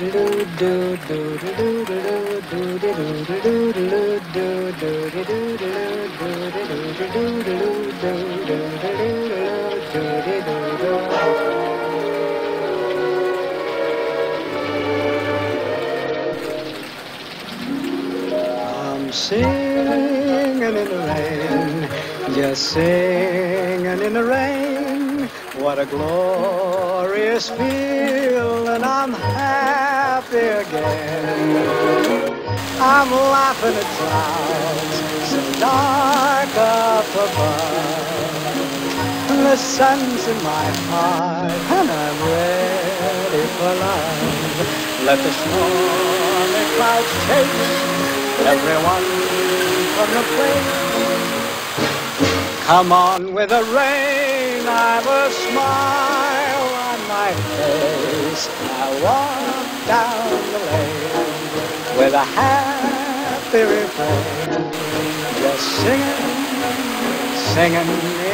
I'm singing in the rain, just singing in the rain. What a glorious feeling, I'm again. I'm laughing at clouds so dark up above. The sun's in my heart and I'm ready for love. Let the stormy clouds chase everyone from the place. Come on with the rain, I've a smile on my face. I walk down the lane with a happy refrain, just singing, singing. in